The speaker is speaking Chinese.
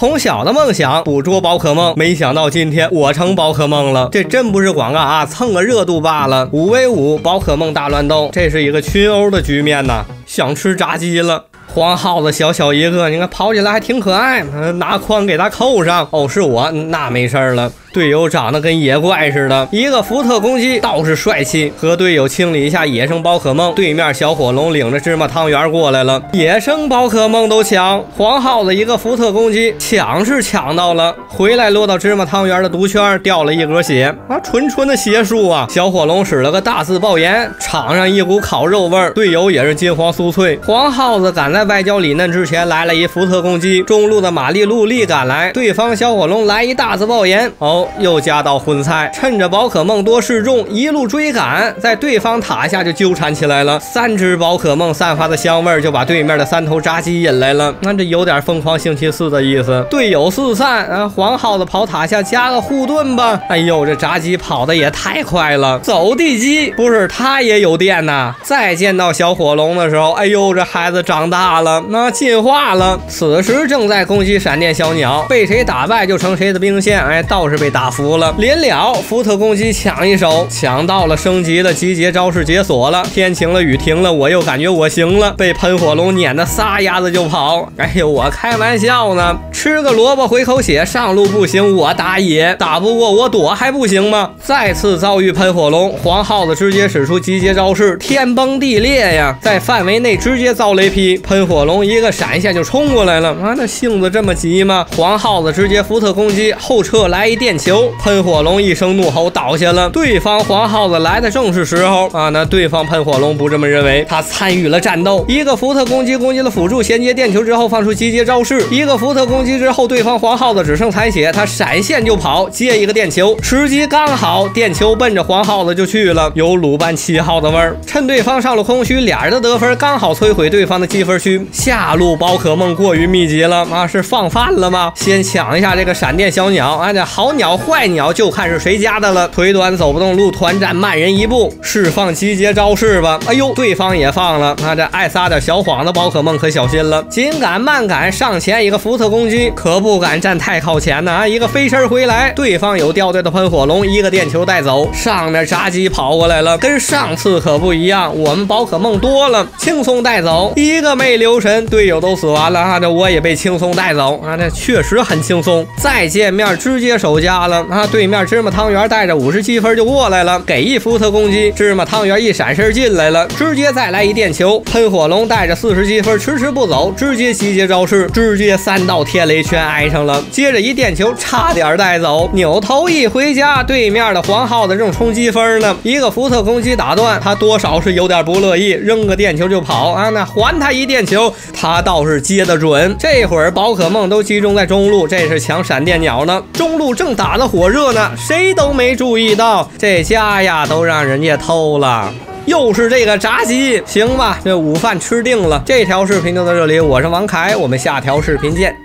从小的梦想捕捉宝可梦，没想到今天我成宝可梦了。这真不是广告啊，蹭个热度罢了。五 v 五宝可梦大乱斗，这是一个群殴的局面呐，想吃炸鸡了。黄耗子小小一个，你看跑起来还挺可爱，拿筐给它扣上。哦，是我，那没事了。队友长得跟野怪似的，一个福特攻击倒是帅气。和队友清理一下野生宝可梦，对面小火龙领着芝麻汤圆过来了，野生宝可梦都抢。黄耗子一个福特攻击，抢是抢到了，回来落到芝麻汤圆的毒圈，掉了一格血啊，纯纯的邪术啊！小火龙使了个大字爆炎，场上一股烤肉味儿。队友也是金黄酥脆。黄耗子赶在外焦里嫩之前来了一福特攻击，中路的玛丽露丽赶来，对方小火龙来一大字爆炎哦。又加到荤菜，趁着宝可梦多示众，一路追赶，在对方塔下就纠缠起来了。三只宝可梦散发的香味就把对面的三头炸鸡引来了，那这有点疯狂星期四的意思。队友四散，啊，黄耗子跑塔下加个护盾吧。哎呦，这炸鸡跑的也太快了，走地鸡不是他也有电呐。再见到小火龙的时候，哎呦，这孩子长大了，那进化了。此时正在攻击闪电小鸟，被谁打败就成谁的兵线。哎，倒是被打服了，临了，福特攻击抢一手，抢到了升级的集结招式解锁了。天晴了，雨停了，我又感觉我行了，被喷火龙撵的撒丫子就跑。哎呦，我开玩笑呢，吃个萝卜回口血，上路不行，我打野打不过我躲还不行吗？再次遭遇喷火龙，黄耗子直接使出集结招式，天崩地裂呀，在范围内直接遭雷劈，喷火龙一个闪现就冲过来了。啊，那性子这么急吗？黄耗子直接福特攻击后撤来一电。球喷火龙一声怒吼倒下了，对方黄耗子来的正是时候啊！那对方喷火龙不这么认为，他参与了战斗，一个福特攻击攻击了辅助衔接电球之后放出集结招式，一个福特攻击之后，对方黄耗子只剩残血，他闪现就跑，接一个电球，时机刚好，电球奔着黄耗子就去了，有鲁班七号的味儿。趁对方上了空虚，俩人的得分刚好摧毁对方的积分区。下路宝可梦过于密集了啊，是放饭了吗？先抢一下这个闪电小鸟，啊，这好鸟。坏鸟就看是谁家的了，腿短走不动路，团战慢人一步，释放集结招式吧。哎呦，对方也放了，那这爱撒点小谎的宝可梦可小心了。紧赶慢赶上前一个福特攻击，可不敢站太靠前呢啊！一个飞身回来，对方有掉队的喷火龙，一个电球带走，上面炸鸡跑过来了，跟上次可不一样，我们宝可梦多了，轻松带走，一个没留神，队友都死完了啊！这我也被轻松带走啊！这确实很轻松，再见面直接守家。了啊！对面芝麻汤圆带着五十七分就过来了，给一福特攻击，芝麻汤圆一闪身进来了，直接再来一电球，喷火龙带着四十七分迟迟不走，直接集结招式，直接三道天雷全挨上了，接着一电球差点带走，扭头一回家，对面的黄耗子正冲积分呢，一个福特攻击打断，他多少是有点不乐意，扔个电球就跑啊！那还他一电球，他倒是接得准。这会儿宝可梦都集中在中路，这是抢闪电鸟呢，中路正打。打的火热呢，谁都没注意到这家呀，都让人家偷了。又是这个炸鸡，行吧，这午饭吃定了。这条视频就到这里，我是王凯，我们下条视频见。